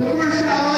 ah, the